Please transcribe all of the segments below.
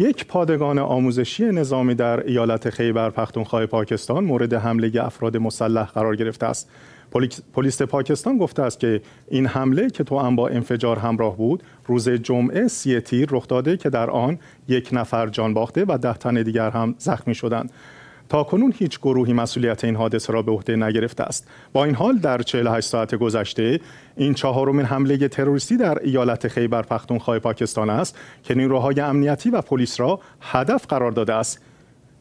یک پادگان آموزشی نظامی در ایالت خیبر پختونخوا پاکستان مورد حمله افراد مسلح قرار گرفته است. پلیس پاکستان گفته است که این حمله که تو با انفجار همراه بود روز جمعه سی تیر رخ داده که در آن یک نفر جان باخته و ده تن دیگر هم زخمی شدند. تا کنون هیچ گروهی مسئولیت این حادثه را به عهده نگرفته است. با این حال در 48 ساعت گذشته این چهارمین حمله تروریستی در ایالت خیبر پختونخوا پاکستان است که نیروهای امنیتی و پلیس را هدف قرار داده است.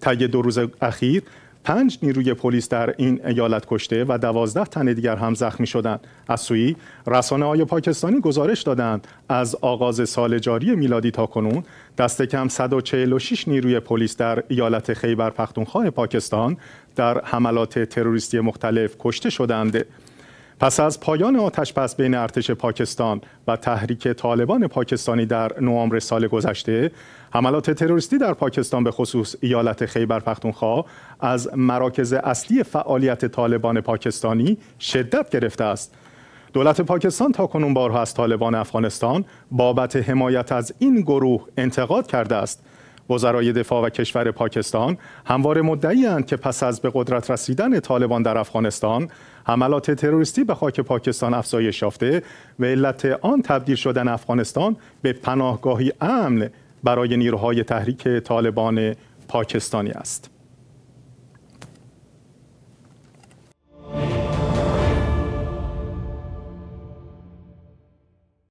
طی دو روز اخیر پنج نیروی پلیس در این ایالت کشته و دوازده تن دیگر هم زخمی شدند. از سوی رسانه های پاکستانی گزارش دادند از آغاز سال جاری میلادی تا کنون دست کم 146 نیروی پلیس در ایالت خیبر پختونخوا پاکستان در حملات تروریستی مختلف کشته شدند. پس از پایان آتش بس بین ارتش پاکستان و تحریک طالبان پاکستانی در نوامبر سال گذشته حملات تروریستی در پاکستان به خصوص ایالت خیبر پختونخوا از مراکز اصلی فعالیت طالبان پاکستانی شدت گرفته است. دولت پاکستان تا کنون بارها از طالبان افغانستان بابت حمایت از این گروه انتقاد کرده است. وزرای دفاع و کشور پاکستان همواره مدعی که پس از به قدرت رسیدن طالبان در افغانستان حملات تروریستی به خاک پاکستان افزایش یافته و علت آن تبدیل شدن افغانستان به پناهگاهی امن برای نیروهای تحریک طالبان پاکستانی است.